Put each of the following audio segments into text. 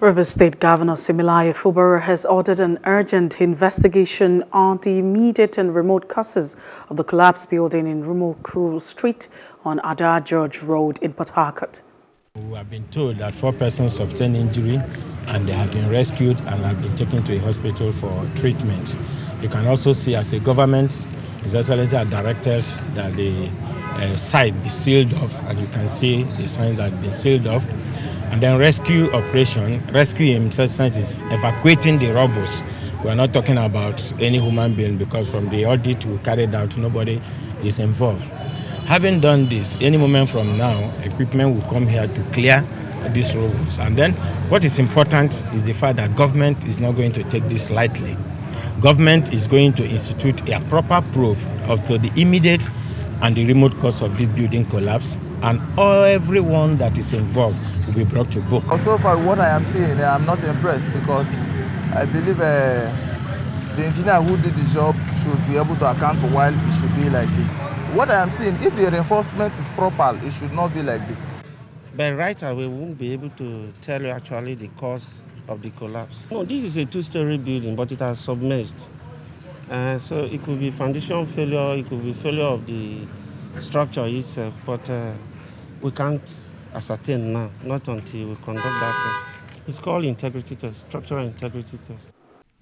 Rivers State Governor Siminalayi Fubara has ordered an urgent investigation on the immediate and remote causes of the collapsed building in Rumuokuru Street on Ada George Road in Port Harcourt. We have been told that four persons sustained injury and they have been rescued and have been taken to a hospital for treatment. You can also see as a government, His Excellency has directed that the uh, site be sealed off and you can see the signs that have been sealed off and then rescue operation, rescue in sense is evacuating the robbers. We are not talking about any human being because from the audit we carried out, nobody is involved. Having done this, any moment from now, equipment will come here to clear these roads. And then what is important is the fact that government is not going to take this lightly. Government is going to institute a proper probe of the immediate and the remote cause of this building collapse and everyone that is involved will be brought to book. So far, what I am seeing, I'm not impressed because I believe uh, the engineer who did the job should be able to account for why it should be like this. What I am seeing, if the reinforcement is proper, it should not be like this. But right away, we won't be able to tell you actually the cause of the collapse. No, this is a two-story building, but it has submerged. Uh, so it could be foundation failure, it could be failure of the structure itself, but uh, we can't ascertain now, not until we conduct that test. It's called integrity test, structural integrity test.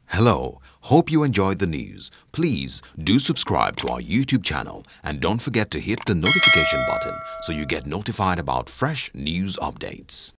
Hello, hope you enjoyed the news. Please do subscribe to our YouTube channel and don't forget to hit the notification button so you get notified about fresh news updates.